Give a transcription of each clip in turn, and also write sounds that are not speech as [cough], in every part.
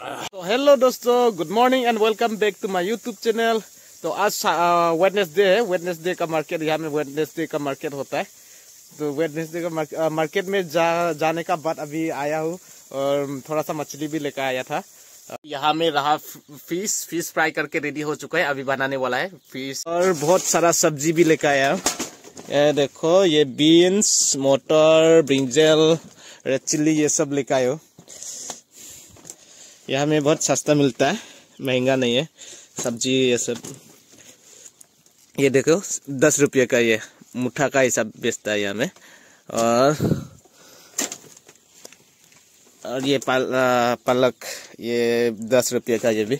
तो हेलो दोस्तों. Good morning and welcome back to my YouTube channel तो आज वेडनेसडे है. वेडनेसडे का मार्केट यहाँ में वेडनेसडे का मार्केट होता है. तो वेडनेसडे का मार्केट में जा, जाने का बाद अभी आया हूँ और थोड़ा सा मछली भी लेकर आया था. यहाँ में रहा फ़िश फ़िश फ्राई करके रेडी हो चुका है. अभी बनाने वाला है फ़िश और बहुत सारा सब्ज़ी भी लेकर आया हूँ. ये देखो, ये बीन्स मोटर ब्रिंजल रेड चिल्ली ये सब लेकर आयो यहाँ में बहुत सस्ता मिलता है। महँगा नहीं है। सब्ज़ी ये सब। ये देखो दस रुपये का ये मुठा का हिसाब बेचता है यहाँ में। और और ये पाल, पालक ये दस रुपये का ये भी।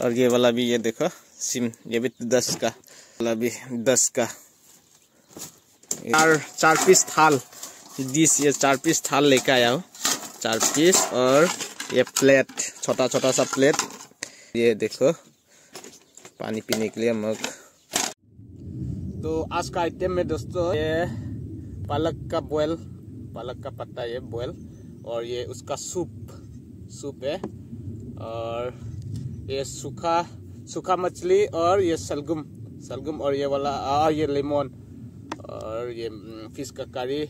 और ये वाला भी ये देखो सिम ये भी दस का। वाला भी दस का। चार चार पीस थाल। डिश ये चार पीस थाल लेके आया हूँ। चार पीस और ये प्लेट छोटा छोटा सा प्लेट ये देखो, पानी पीने के लिए मग। तो आज का आइटम में दोस्तों, ये पालक का बॉयल पालक का पत्ता ये बॉयल और ये उसका सूप सूप है। और ये सूखा सूखा मछली और ये सलगम सलगम और ये वाला, और ये लेमन और ये फ़िश का करी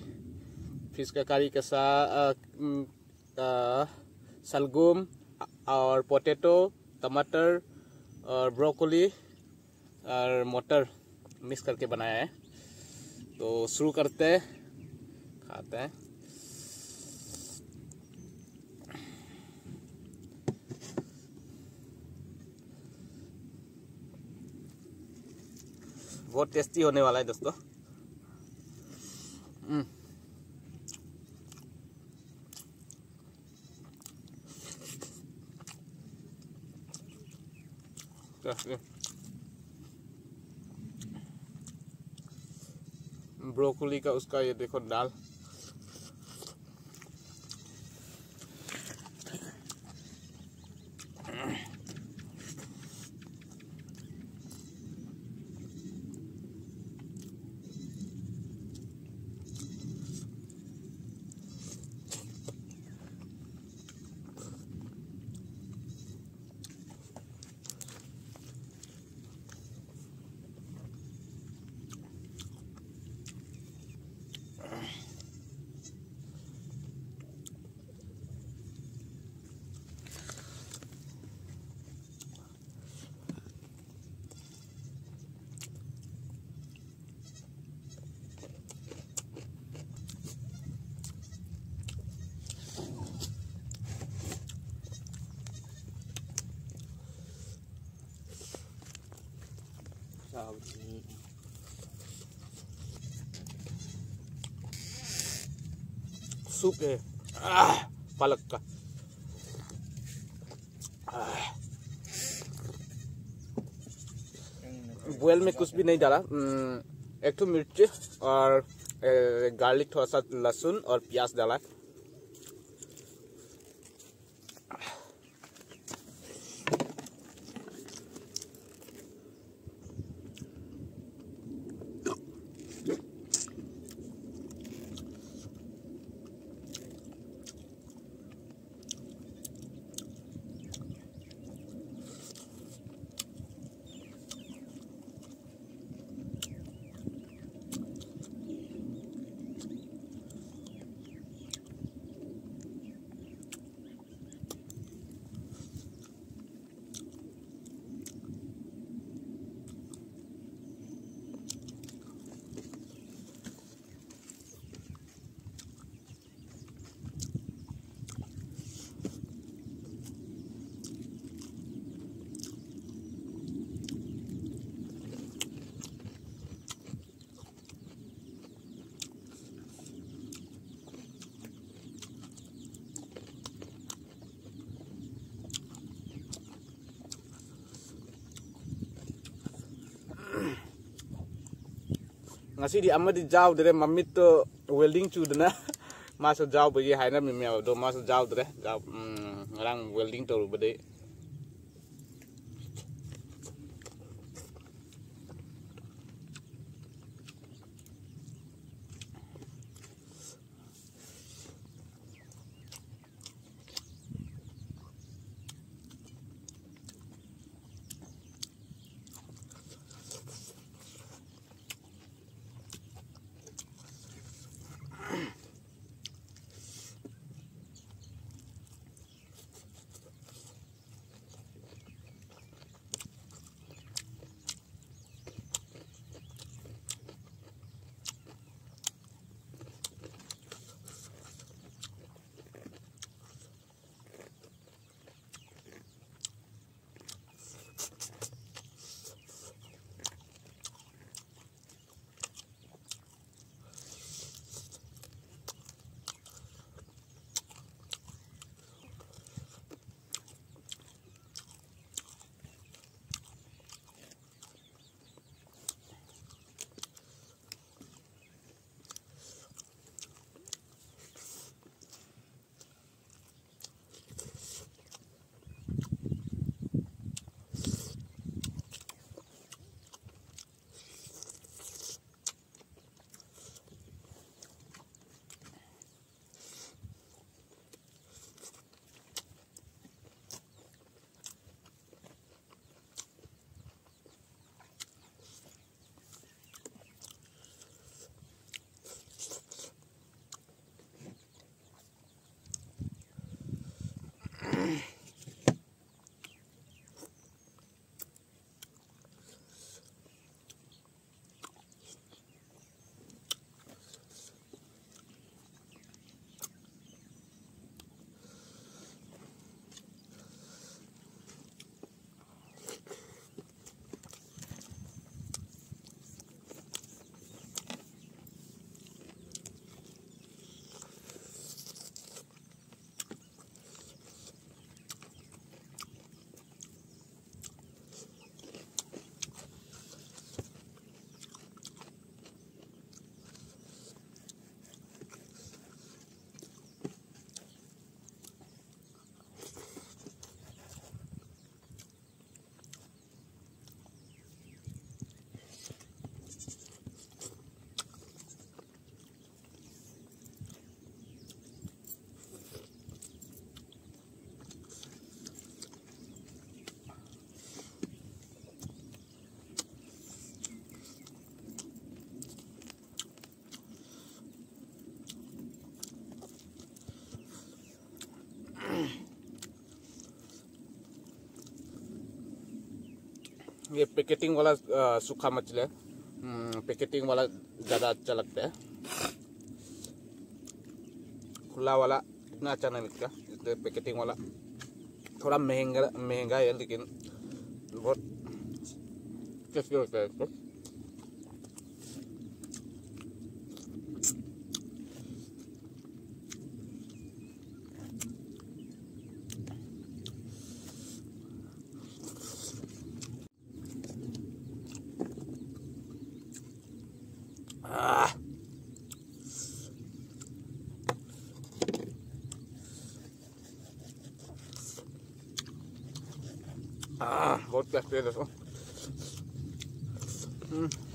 फ़िश का करी के साथ सलगम, और पोटैटो, टमाटर, और ब्रोकोली, और मटर मिक्स करके बनाया है। तो शुरू करते हैं। खाते हैं। बहुत टेस्टी होने वाला है दोस्तों। ब्रोकोली का उसका ये देखो दाल सूप है पालक का। बोयल में कुछ भी नहीं डाला। एक तो मिर्च और गार्लिक थोड़ा सा लहसुन और प्याज डाला। Ngasi di amadi jaw dere, mamit to welding chu dana [laughs] maso jaw bu yi haina mi mew do, maso jaw dere, jaw mm, rang welding to bu ये पैकेटिंग वाला सूखा मछली है। पैकेटिंग वाला ज़्यादा अच्छा लगता है। खुला वाला इतना अच्छा नहीं लगता इसलिए पैकेटिंग वाला। थोड़ा महँगा महँगा है, लेकिन बहुत टेस्टी होता है इसको। Ah, बहुत टेस्टी है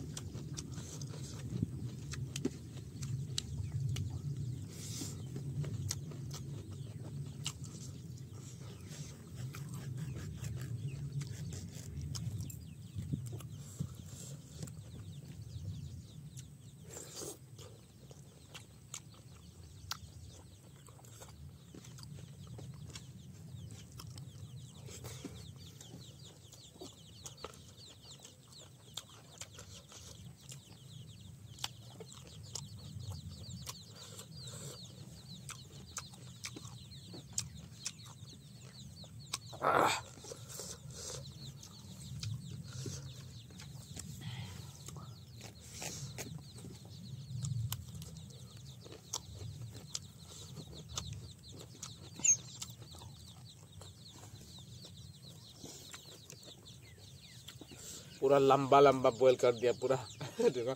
Ah. पूरा लंबा लंबा बॉईल कर दिया पूरा [laughs] देखो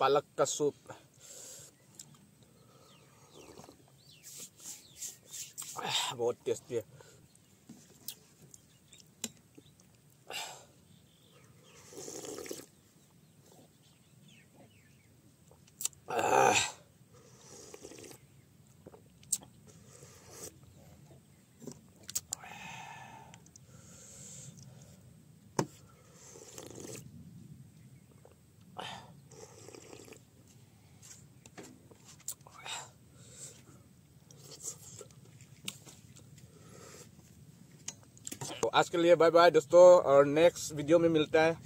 पालक का सूप। बहुत टेस्टी है। आज के लिए बाय बाय दोस्तों और नेक्स्ट वीडियो में मिलता है।